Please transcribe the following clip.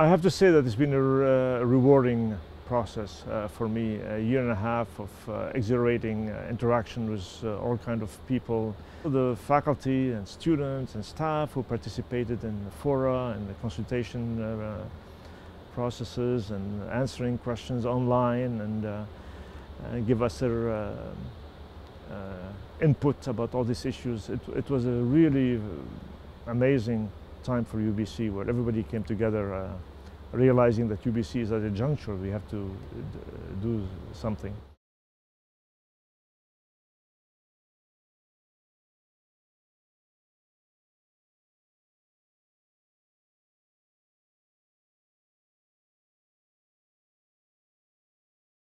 I have to say that it's been a uh, rewarding process uh, for me, a year and a half of uh, exhilarating uh, interaction with uh, all kind of people. The faculty and students and staff who participated in the fora and the consultation uh, processes and answering questions online and, give us their input about all these issues. It, it was a really amazing time for UBC where everybody came together uh, realizing that UBC is at a juncture we have to do something.